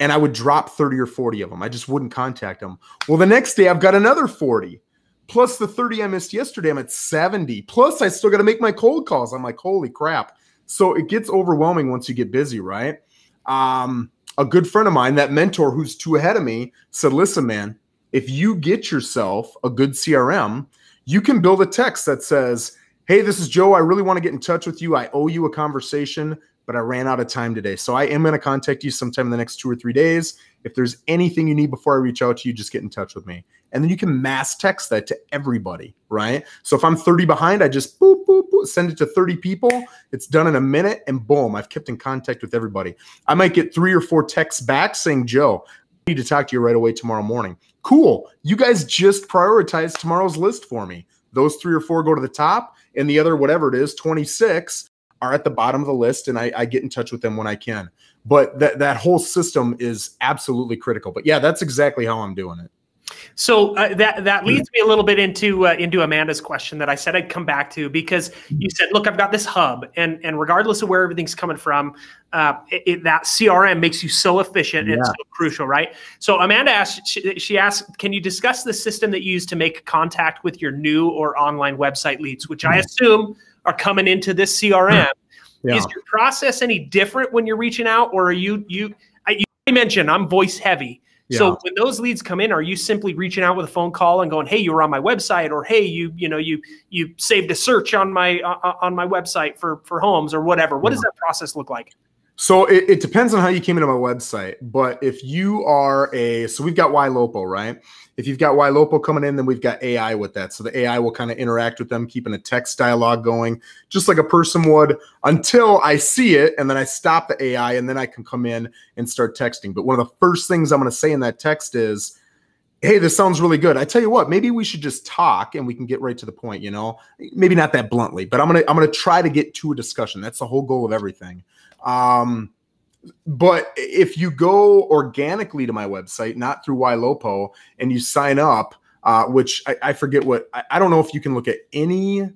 and I would drop 30 or 40 of them. I just wouldn't contact them. Well, the next day I've got another 40. Plus the 30 I missed yesterday, I'm at 70. Plus, I still got to make my cold calls. I'm like, holy crap. So it gets overwhelming once you get busy, right? Um, a good friend of mine, that mentor who's two ahead of me, said, listen, man, if you get yourself a good CRM, you can build a text that says, Hey, this is Joe. I really want to get in touch with you. I owe you a conversation but I ran out of time today. So I am going to contact you sometime in the next two or three days. If there's anything you need before I reach out to you, just get in touch with me. And then you can mass text that to everybody, right? So if I'm 30 behind, I just boop, boop, boop, send it to 30 people. It's done in a minute, and boom, I've kept in contact with everybody. I might get three or four texts back saying, Joe, I need to talk to you right away tomorrow morning. Cool. You guys just prioritize tomorrow's list for me. Those three or four go to the top, and the other, whatever it is, 26 are at the bottom of the list, and I, I get in touch with them when I can. But that that whole system is absolutely critical. But yeah, that's exactly how I'm doing it. So uh, that that leads me a little bit into uh, into Amanda's question that I said I'd come back to because you said, look, I've got this hub, and and regardless of where everything's coming from, uh, it, it, that CRM makes you so efficient yeah. and so crucial, right? So Amanda asked, she, she, asked, can you discuss the system that you use to make contact with your new or online website leads, which I mm. assume are coming into this CRM. Yeah. Is your process any different when you're reaching out, or are you you? I, you mentioned I'm voice heavy. Yeah. So when those leads come in, are you simply reaching out with a phone call and going, "Hey, you were on my website," or "Hey, you you know you you saved a search on my uh, on my website for for homes or whatever"? What yeah. does that process look like? So it, it, depends on how you came into my website. But if you are a, so we've got Ylopo, right? If you've got Ylopo coming in, then we've got AI with that. So the AI will kind of interact with them, keeping a text dialogue going, just like a person would until I see it. And then I stop the AI and then I can come in and start texting. But one of the first things I'm going to say in that text is, hey, this sounds really good. I tell you what, maybe we should just talk and we can get right to the point, you know? Maybe not that bluntly, but I'm going to I'm going to try to get to a discussion. That's the whole goal of everything. Um, but if you go organically to my website, not through Ylopo, and you sign up, uh, which I, I, forget what I, I, don't know if you can look at any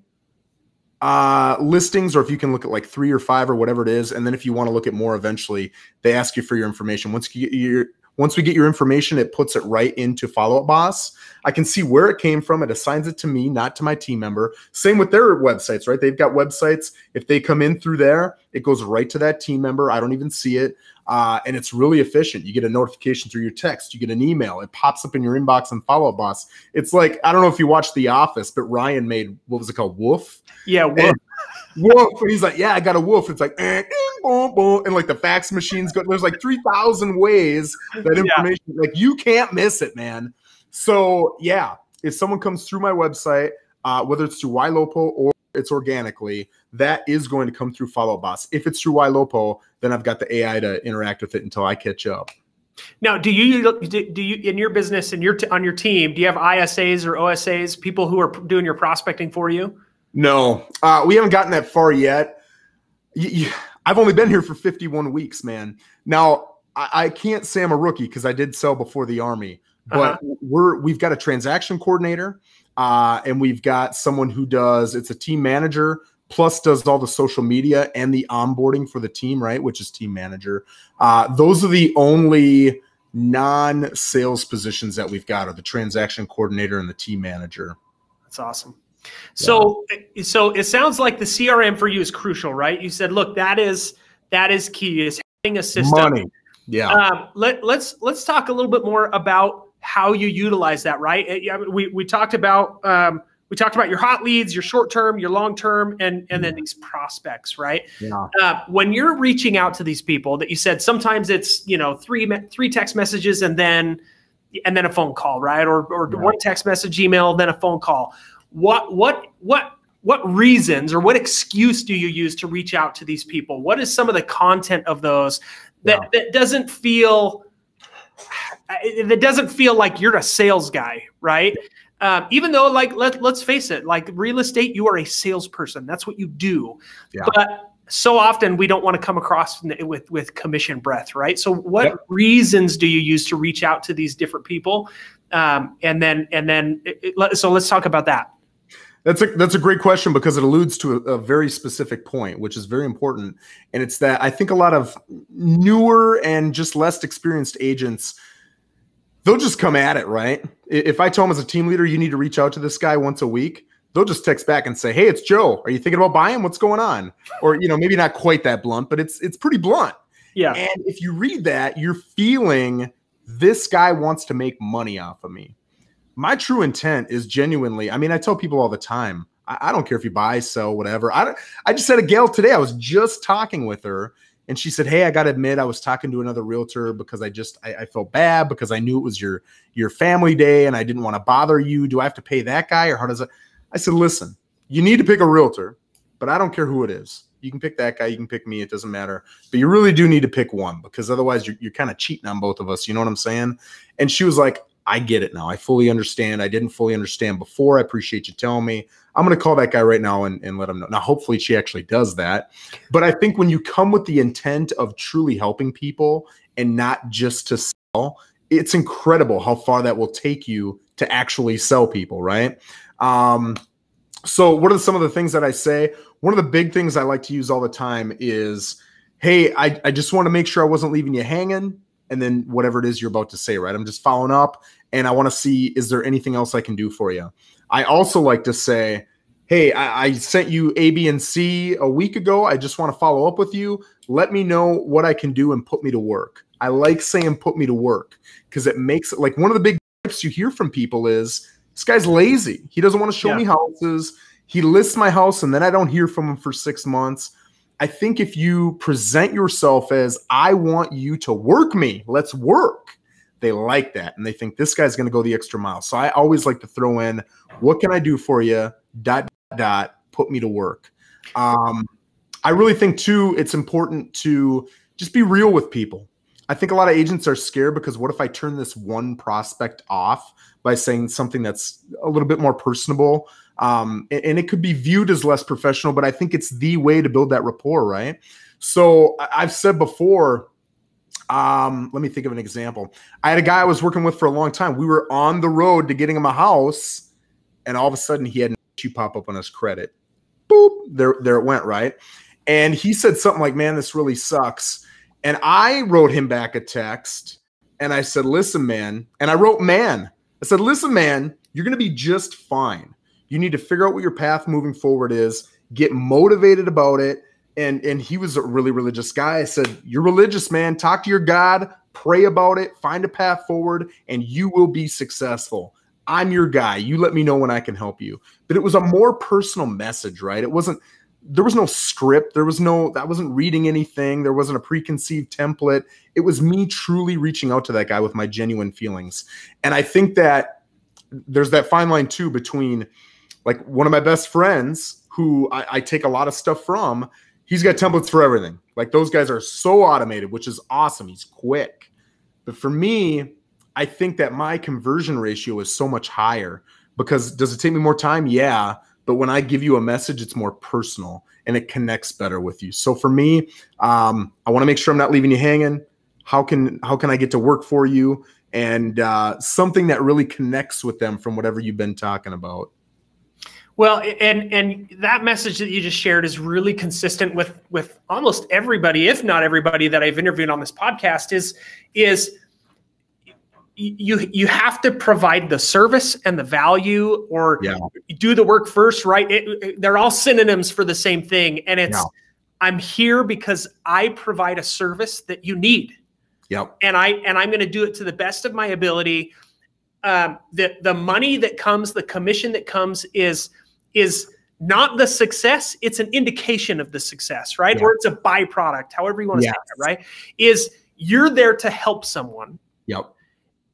uh, listings or if you can look at like three or five or whatever it is, and then if you want to look at more, eventually they ask you for your information. Once you get your once we get your information, it puts it right into Follow Up Boss. I can see where it came from. It assigns it to me, not to my team member. Same with their websites, right? They've got websites. If they come in through there, it goes right to that team member. I don't even see it. Uh, and it's really efficient. You get a notification through your text, you get an email, it pops up in your inbox and follow up boss. It's like, I don't know if you watched The Office, but Ryan made what was it called? WUPHF? Yeah, WUPHF. WUPHF. And he's like, Yeah, I got a wolf. It's like, eh, ding, boom, boom. And like the fax machines go, there's like 3,000 ways that information, yeah. like you can't miss it, man. So, yeah, if someone comes through my website, uh, whether it's through YLOPO or it's organically, that is going to come through Follow Boss. If it's through YLOPO, then I've got the AI to interact with it until I catch up. Now, do you do you in your business and your on your team? Do you have ISAs or OSAs, people who are doing your prospecting for you? No, uh, we haven't gotten that far yet. You, you, I've only been here for 51 weeks, man. Now I, I can't say I'm a rookie because I did sell before the army, but uh-huh. we're we've got a transaction coordinator, uh, and we've got someone who does it's a team manager plus does all the social media and the onboarding for the team, right? Which is team manager. Uh, those are the only non-sales positions that we've got are the transaction coordinator and the team manager. That's awesome. So, yeah. so it sounds like the CRM for you is crucial, right? You said, look, that is that is key. Is having a system. Money. Yeah. Um, let let's let's talk a little bit more about how you utilize that, right? We we talked about um, we talked about your hot leads, your short term, your long term, and and then these prospects, right? Yeah. Uh, when you're reaching out to these people, that you said sometimes it's you know three three text messages and then and then a phone call, right? Or or yeah. one text message, email, then a phone call. What what what what reasons or what excuse do you use to reach out to these people? What is some of the content of those that yeah. that doesn't feel that doesn't feel like you're a sales guy, right? Um, even though, like, let, let's face it, like real estate, you are a salesperson. That's what you do. Yeah. But so often we don't want to come across with with commission breath, right? So, what yep. reasons do you use to reach out to these different people? Um, and then, and then, it, it, so let's talk about that. That's a that's a great question because it alludes to a, a, very specific point, which is very important, and it's that I think a lot of newer and just less experienced agents they'll just come at it, right? If I tell them as a team leader, you need to reach out to this guy once a week, they'll just text back and say, "Hey, it's Joe. Are you thinking about buying? What's going on?" Or you know, maybe not quite that blunt, but it's it's pretty blunt. Yeah. And if you read that, you're feeling this guy wants to make money off of me. My true intent is genuinely. I mean, I tell people all the time. I, I don't care if you buy, sell, whatever. I I just said a gal today. I was just talking with her and she said hey i gotta admit i was talking to another realtor because i just I, I, felt bad because i knew it was your your family day and i didn't want to bother you do i have to pay that guy or how does it i said listen you need to pick a realtor but i don't care who it is you can pick that guy you can pick me it doesn't matter but you really do need to pick one because otherwise you're, you're kind of cheating on both of us you know what i'm saying and she was like I get it now. I fully understand. I didn't fully understand before. I appreciate you telling me. I'm going to call that guy right now and, and let him know. Now, hopefully, she actually does that. But I think when you come with the intent of truly helping people and not just to sell, it's incredible how far that will take you to actually sell people, right? Um, so, what are some of the things that I say? One of the big things I like to use all the time is, hey, I, I just want to make sure I wasn't leaving you hanging and then whatever it is you're about to say, right? I'm just following up and I want to see is there anything else I can do for you? I also like to say, hey, I, I, sent you A, B, and C a week ago. I just want to follow up with you. Let me know what I can do and put me to work. I like saying put me to work because it makes it like one of the big tips you hear from people is this guy's lazy. He doesn't want to show yeah. me houses. He lists my house and then I don't hear from him for six months. I think if you present yourself as, I want you to work me, let's work, they like that. And they think this guy's going to go the extra mile. So I always like to throw in, what can I do for you? Dot, dot, put me to work. Um, I really think, too, it's important to just be real with people. I think a lot of agents are scared because what if I turn this one prospect off by saying something that's a little bit more personable? Um, and, and, it could be viewed as less professional, but I think it's the way to build that rapport, right? So I've said before, um, let me think of an example. I had a guy I was working with for a long time. We were on the road to getting him a house, and all of a sudden he had an issue pop up on his credit. Boop, there, there it went, right? And he said something like, Man, this really sucks. And I wrote him back a text and I said, Listen, man. And I wrote, Man. I said, Listen, man, you're going to be just fine. You need to figure out what your path moving forward is, get motivated about it, and and he was a really religious guy. I said, "You're religious, man. Talk to your God, pray about it, find a path forward, and you will be successful." I'm your guy. You let me know when I can help you. But it was a more personal message, right? It wasn't there was no script. There was no I wasn't reading anything. There wasn't a preconceived template. It was me truly reaching out to that guy with my genuine feelings. And I think that there's that fine line too between like one of my best friends who I, I take a lot of stuff from. He's got templates for everything. Like those guys are so automated, which is awesome. He's quick. But for me, I think that my conversion ratio is so much higher because does it take me more time? Yeah. But when I give you a message, it's more personal and it connects better with you. So for me, um, I want to make sure I'm not leaving you hanging. How can how can I get to work for you? And uh, something that really connects with them from whatever you've been talking about. Well, and and that message that you just shared is really consistent with with almost everybody, if not everybody, that I've interviewed on this podcast. Is is you you have to provide the service and the value or yeah. do the work first right it, it, they're all synonyms for the same thing and it's yeah. i'm here because i provide a service that you need yep and i and i'm going to do it to the best of my ability um, the the money that comes the commission that comes is is not the success it's an indication of the success right? Yeah. or it's a byproduct however you want to yes. say it right? Is you're there to help someone. Yep.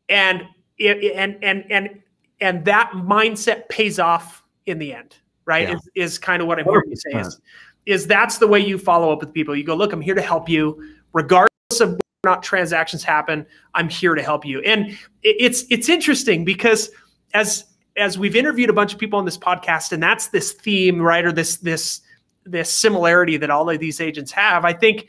And it, and and and and that mindset pays off in the end right? Yeah. is, is kind of what i'm hearing you say is, is that's the way you follow up with people. You go look i'm here to help you. Regardless of whether or not transactions happen i'm here to help you. And it, it's it's interesting because as as we've interviewed a bunch of people on this podcast and that's this theme right or this this this similarity that all of these agents have i think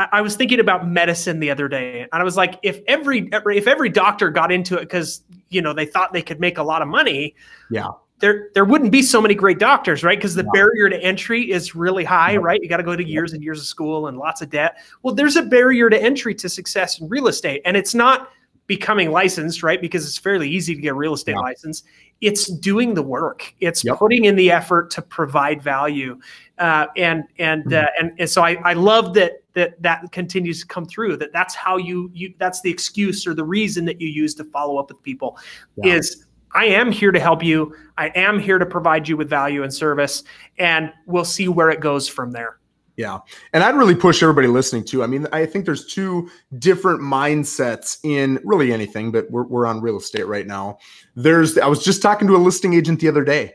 I, I was thinking about medicine the other day, and I was like, if every if every doctor got into it because you know they thought they could make a lot of money, yeah, there there wouldn't be so many great doctors, right? Because the yeah. barrier to entry is really high, yeah. right? You got to go to years and years of school and lots of debt. Well, there's a barrier to entry to success in real estate, and it's not becoming licensed, right? Because it's fairly easy to get a real estate yeah. license. It's doing the work. It's yep. putting in the effort to provide value, uh, and and, mm-hmm. uh, and and so I I love that that that continues to come through. That that's how you you that's the excuse or the reason that you use to follow up with people yeah. is I am here to help you. I am here to provide you with value and service, and we'll see where it goes from there. Yeah. And I'd really push everybody listening to. I mean, I think there's two different mindsets in really anything, but we're, we're on real estate right now. There's, I was just talking to a listing agent the other day,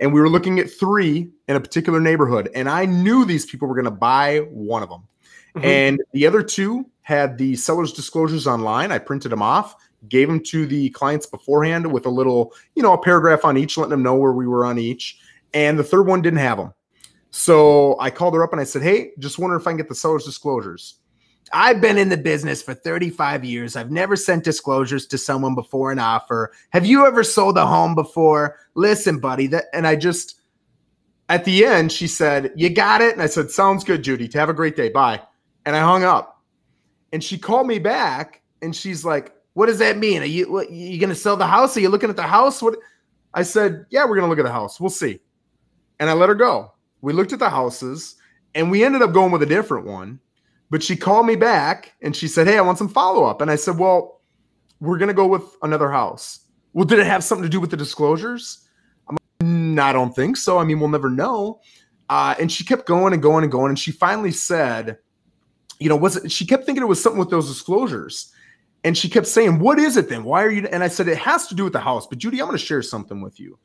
and we were looking at three in a particular neighborhood, and I knew these people were going to buy one of them. Mm-hmm. And the other two had the seller's disclosures online. I printed them off, gave them to the clients beforehand with a little, you know, a paragraph on each, letting them know where we were on each. And the third one didn't have them. So I called her up and I said, Hey, just wondering if I can get the seller's disclosures. I've been in the business for 35 years. I've never sent disclosures to someone before an offer. Have you ever sold a home before? Listen, buddy, that and I just at the end she said, "You got it." And I said, "Sounds good, Judy. To have a great day. Bye." And I hung up. And she called me back and she's like, "What does that mean? Are you you going to sell the house? Are you looking at the house?" What I said, "Yeah, we're going to look at the house. We'll see." And I let her go we looked at the houses and we ended up going with a different one. But she called me back and she said, Hey, I want some follow up. And I said, Well, we're going to go with another house. Well, did it have something to do with the disclosures? I'm like, mm, I don't think so. I mean, we'll never know. Uh, and she kept going and going and going. And she finally said, You know, was it, she kept thinking it was something with those disclosures. And she kept saying, What is it then? Why are you? And I said, It has to do with the house. But Judy, I'm going to share something with you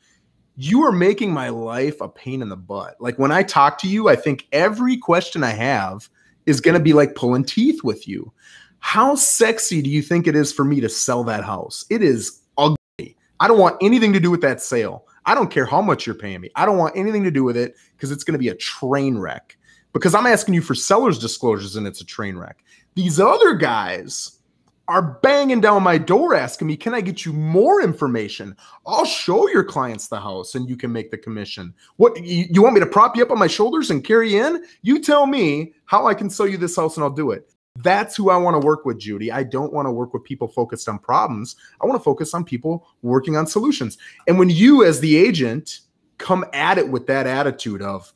you are making my life a pain in the butt. Like when I talk to you, I think every question I have is going to be like pulling teeth with you. How sexy do you think it is for me to sell that house? It is ugly. I don't want anything to do with that sale. I don't care how much you're paying me. I don't want anything to do with it because it's going to be a train wreck. Because I'm asking you for seller's disclosures and it's a train wreck. These other guys, are banging down my door asking me, Can I get you more information? I'll show your clients the house and you can make the commission. What you, you, want me to prop you up on my shoulders and carry in? You tell me how I can sell you this house and I'll do it. That's who I want to work with, Judy. I don't want to work with people focused on problems. I want to focus on people working on solutions. And when you, as the agent, come at it with that attitude of,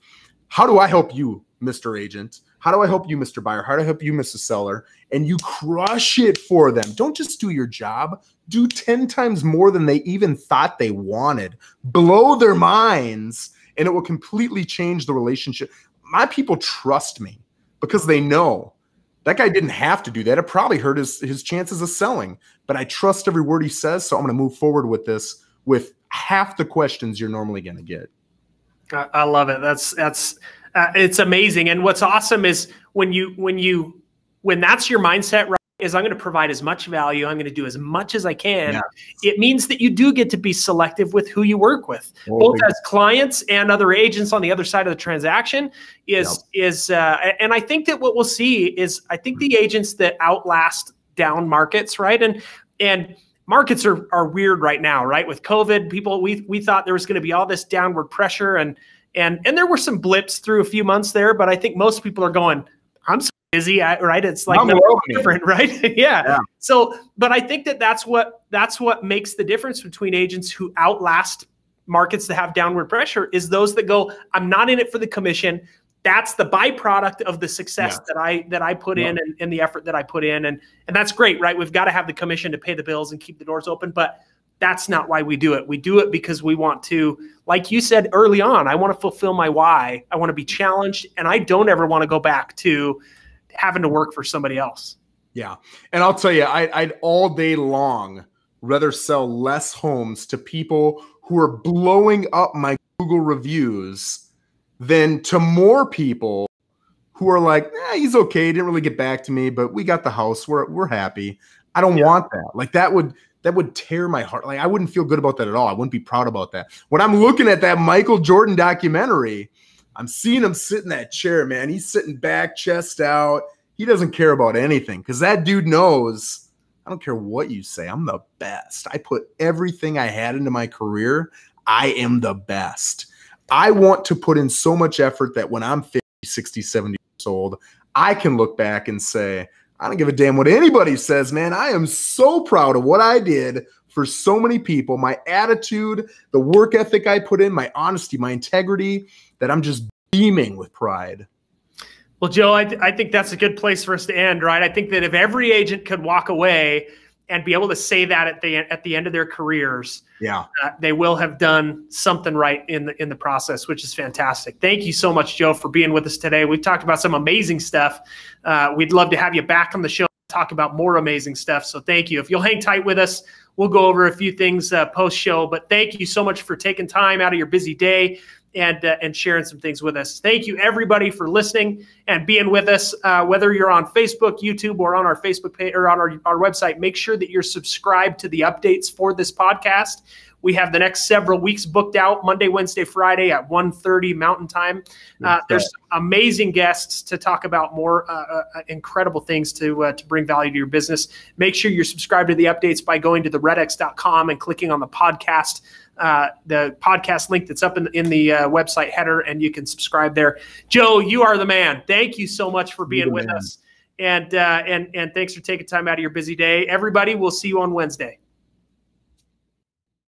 How do I help you? Mr. Agent? How do I help you, Mr. Buyer? How do I help you, Mrs. Seller? And you crush it for them. Don't just do your job, do 10 times more than they even thought they wanted. Blow their minds, and it will completely change the relationship. My people trust me because they know that guy didn't have to do that. It probably hurt his, his chances of selling, but I trust every word he says. So I'm going to move forward with this with half the questions you're normally going to get. I love it. That's, that's, uh, it's amazing. And what's awesome is when you when you when that's your mindset, right? Is I'm going to provide as much value. I'm going to do as much as I can. Yeah. It means that you do get to be selective with who you work with, both as clients and other agents on the other side of the transaction. Is yep. is uh, and I think that what we'll see is I think the agents that outlast down markets, right? And and markets are are weird right now, right? With COVID, people we we thought there was going to be all this downward pressure and and and there were some blips through a few months there, but I think most people are going, I'm so busy, right? It's like different, right? yeah. yeah. So, but I think that that's what that's what makes the difference between agents who outlast markets that have downward pressure is those that go, I'm not in it for the commission. That's the byproduct of the success yeah. that I that I put yeah. in and, and the effort that I put in, and and that's great, right? We've got to have the commission to pay the bills and keep the doors open, but that's not why we do it. We do it because we want to, like you said early on, I want to fulfill my why. I want to be challenged, and I don't ever want to go back to having to work for somebody else. Yeah. And I'll tell you, I, I'd all day long rather sell less homes to people who are blowing up my Google reviews than to more people who are like, eh, he's okay. Didn't really get back to me, but we got the house. We're, we're happy. I don't yeah. want that. Like that would that would tear my heart. Like I wouldn't feel good about that at all. I wouldn't be proud about that. When I'm looking at that Michael Jordan documentary, I'm seeing him sit in that chair, man. He's sitting back, chest out. He doesn't care about anything because that dude knows I don't care what you say. I'm the best. I put everything I had into my career. I am the best. I want to put in so much effort that when I'm 50, 60, 70 years old, I can look back and say, I don't give a damn what anybody says, man. I am so proud of what I did for so many people, my attitude, the work ethic I put in, my honesty, my integrity, that I'm just beaming with pride. Well, Joe, I, th- I think that's a good place for us to end, right? I think that if every agent could walk away and be able to say that at the at the end of their careers, yeah, uh, they will have done something right in the in the process, which is fantastic. Thank you so much, Joe, for being with us today. We've talked about some amazing stuff. Uh, we'd love to have you back on the show, talk about more amazing stuff. So thank you. If you'll hang tight with us, we'll go over a few things uh, post show. But thank you so much for taking time out of your busy day and uh, and sharing some things with us. Thank you everybody for listening and being with us. Uh, whether you're on Facebook, YouTube, or on our Facebook page or on our, our website, make sure that you're subscribed to the updates for this podcast. We have the next several weeks booked out Monday, Wednesday, Friday at 1.30 Mountain Time. Uh, there's amazing guests to talk about more uh, uh, incredible things to, uh, to bring value to your business. Make sure you're subscribed to the updates by going to the redx.com and clicking on the podcast uh, the podcast link that's up in, in the uh, website header, and you can subscribe there. Joe, you are the man. Thank you so much for being with man. us, and uh, and and thanks for taking time out of your busy day. Everybody, we'll see you on Wednesday.